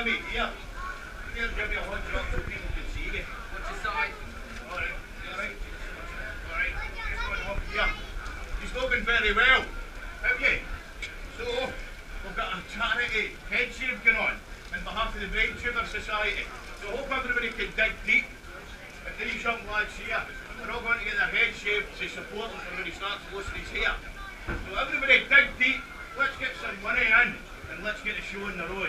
جميع هي الجميع هو What's your side? Alright, alright. Alright, this one up here. He's looking very well, have you? So, we've got a charity head shave going on on behalf of the Brain Tumour Society. So I hope everybody can dig deep. If these young lads here, they're all going to get their head shaved to support him when he starts losing his here. So everybody dig deep, let's get some money in, and let's get the show on the road.